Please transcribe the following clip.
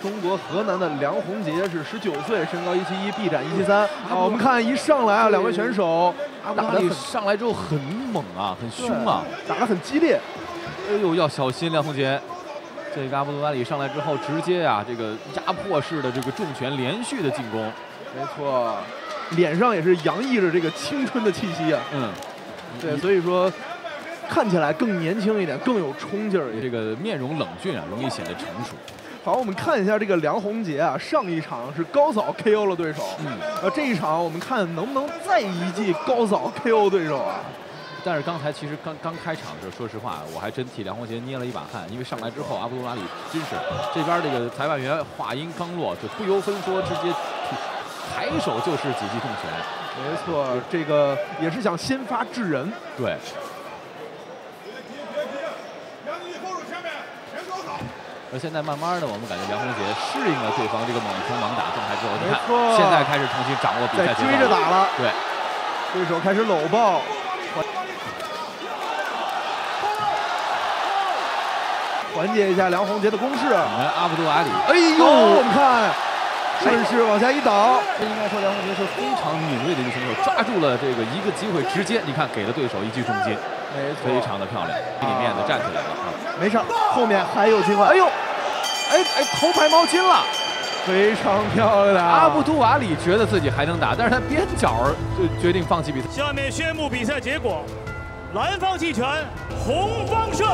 中国河南的梁宏杰是十九岁，身高一七一，臂展一七三。好，我们看一上来啊，两位选手打的上来之后很猛啊，很凶啊，打得很激烈。哎呦，要小心梁宏杰。这个阿布杜拉里上来之后，直接啊，这个压迫式的这个重拳连续的进攻。没错，脸上也是洋溢着这个青春的气息啊。嗯，对，所以说看起来更年轻一点，更有冲劲儿。这个面容冷峻啊，容易显得成熟。好，我们看一下这个梁宏杰啊，上一场是高扫 KO 了对手，嗯，呃，这一场我们看能不能再一记高扫 KO 对手啊？但是刚才其实刚刚开场的时候，说实话，我还真替梁宏杰捏了一把汗，因为上来之后阿布杜拉里真是这边这个裁判员话音刚落，就不由分说直接抬手就是几记重拳。没错，这个也是想先发制人。对。而现在慢慢的，我们感觉梁宏杰适应了对方这个猛冲猛打状态之后，你看，现在开始重新掌握比赛节奏，追着打了。对，对手开始搂抱，缓解一下梁宏杰的攻势。我们阿布杜阿里，哎呦，我们看，顺势往下一倒。这应该说梁宏杰是非常敏锐的一个选手，抓住了这个一个机会，直接你看给了对手一记重击。非常的漂亮，给你面子站起来了啊！没事，后面还有机会。哎呦，哎哎，头牌毛巾了，非常漂亮。阿布杜瓦里觉得自己还能打，但是他边角就决定放弃比赛。下面宣布比赛结果：蓝方弃权，红方胜。